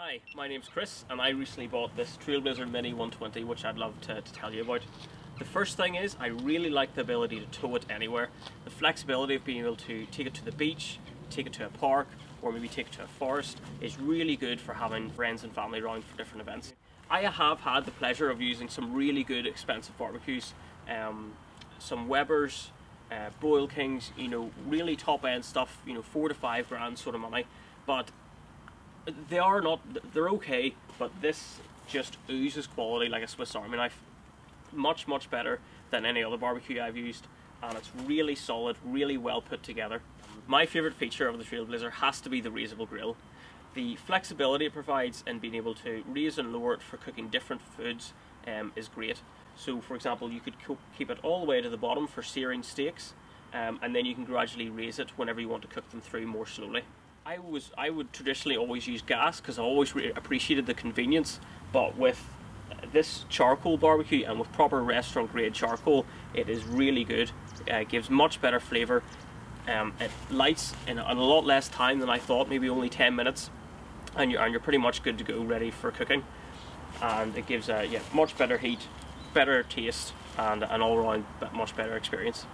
Hi, my name's Chris and I recently bought this Trailblazer Mini 120 which I'd love to, to, tell you about. The first thing is I really like the ability to tow it anywhere. The flexibility of being able to take it to the beach, take it to a park or maybe take it to a forest is really good for having friends and family around for different events. I have had the pleasure of using some really good expensive barbecues, um, some Weber's, uh, Broil Kings, you know, really top end stuff, you know, four to five grand sort of money, but they are not, they're okay, but this just oozes quality like a Swiss Army knife. Much, much better than any other barbecue I've used, and it's really solid, really well put together. My favourite feature of the Trailblazer has to be the raisable grill. The flexibility it provides in being able to raise and lower it for cooking different foods um, is great. So for example, you could keep it all the way to the bottom for searing steaks, um, and then you can gradually raise it whenever you want to cook them through more slowly. I was I would traditionally always use gas because I always appreciated the convenience, but with this charcoal barbecue and with proper restaurant grade charcoal, it is really good. Uh, it gives much better flavour. Um, it lights in a, in a lot less time than I thought, maybe only 10 minutes, and you're, and you're pretty much good to go, ready for cooking. And it gives a yeah, much better heat, better taste, and an all-round much better experience.